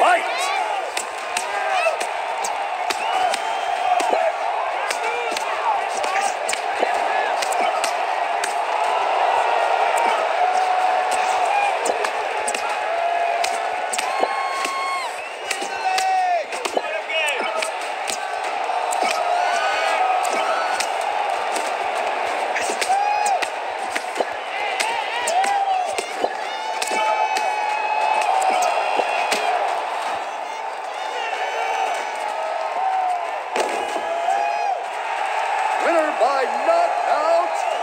Fight! winner by knockout.